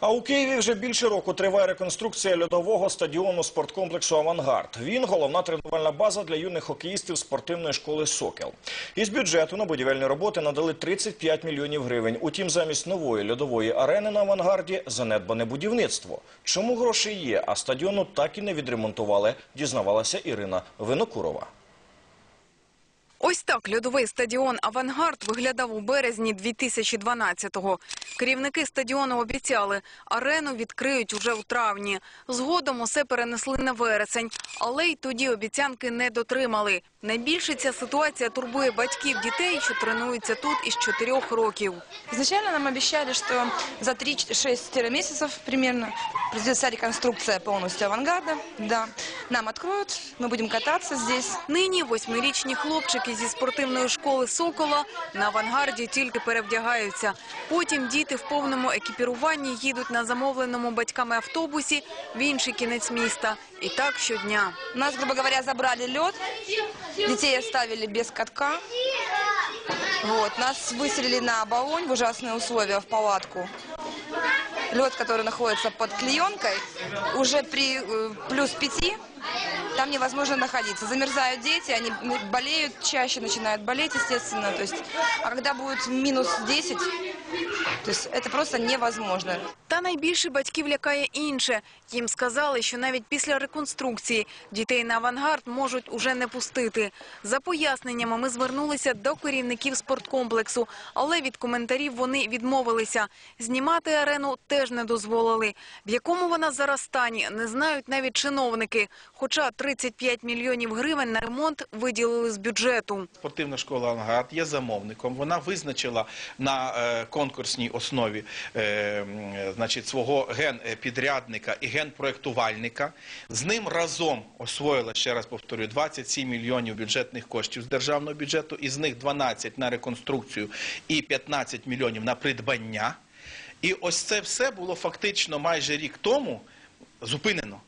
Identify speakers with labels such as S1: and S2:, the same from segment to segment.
S1: А у Києві вже більше року триває реконструкція льодового стадіону спорткомплексу «Авангард». Він – головна тренувальна база для юних хокеїстів спортивної школи «Сокіл». Із бюджету на будівельні роботи надали 35 мільйонів гривень. Утім, замість нової льодової арени на «Авангарді» занедбане будівництво. Чому гроші є, а стадіону так і не відремонтували, дізнавалася Ірина Винокурова.
S2: Ось так льодовий стадіон «Авангард» виглядав у березні 2012-го. Керівники стадіону обіцяли, арену відкриють уже у травні. Згодом усе перенесли на вересень, але й тоді обіцянки не дотримали. Найбільше ця ситуація турбує батьків дітей, що тренуються тут із чотирьох років.
S3: Изначально нам обещали, что за 3-6 месяцев примерно произведется реконструкция полностью авангарда. Да, нам откроют, мы будем кататься здесь.
S2: Нині восьмирічні хлопчики зі спортивної школи «Сокола» на «Авангарді» тільки перевдягаються. Потім діти в повному екіпіруванні їдуть на замовленому батьками автобусі в інший кінець міста. І так щодня.
S3: У нас, грубо говоря, забрали лед, детей оставили без катка. Вот, нас выселили на оболонь в ужасные условия, в палатку. Лед, который находится под клеенкой, уже при э, плюс пяти, там невозможно находиться. Замерзают дети, они болеют чаще, начинают болеть, естественно. То есть, а когда будет минус 10, то есть это просто невозможно.
S2: Та найбільше батьків лякає інше. Їм сказали, що навіть після реконструкції дітей на авангард можуть уже не пустити. За поясненнями ми звернулися до керівників спорткомплексу, але від коментарів вони відмовилися. Знімати арену теж не дозволили. В якому вона зараз стані, не знають навіть чиновники. Хоча 35 мільйонів гривень на ремонт виділили з бюджету.
S4: Спортивна школа «Авангард» є замовником. Вона визначила на е, конкурсній основі е, значить, свого генпідрядника і генпроектувальника. З ним разом освоїла, ще раз повторюю, 27 мільйонів бюджетних коштів з державного бюджету, із них 12 на реконструкцію і 15 мільйонів на придбання. І ось це все було фактично майже рік тому зупинено.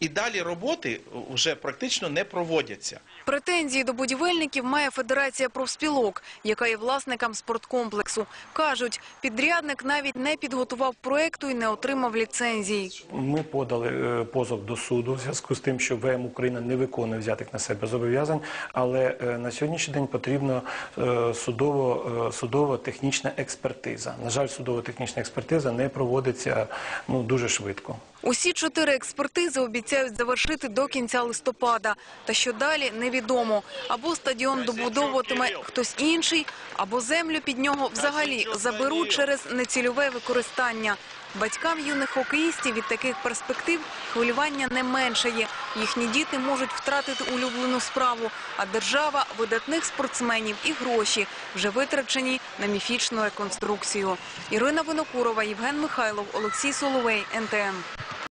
S4: І далі роботи вже практично не проводяться.
S2: Претензії до будівельників має Федерація профспілок, яка є власником спорткомплексу. Кажуть, підрядник навіть не підготував проекту і не отримав ліцензій.
S5: Ми подали е, позов до суду в зв'язку з тим, що ВМ Україна не виконує взятих на себе зобов'язань, але е, на сьогоднішній день потрібна е, судово, е, судово-технічна експертиза. На жаль, судово-технічна експертиза не проводиться ну, дуже швидко.
S2: Усі чотири експертизи обіцяють завершити до кінця листопада. Та що далі, невідомо. Або стадіон добудовуватиме хтось інший, або землю під нього взагалі заберуть через нецільове використання. Батькам юних хокеїстів від таких перспектив хвилювання не меншає. Їхні діти можуть втратити улюблену справу, а держава – видатних спортсменів і гроші, вже витрачені на міфічну реконструкцію. Ірина Винокурова, Євген Михайлов, Олексій Соловей, НТН.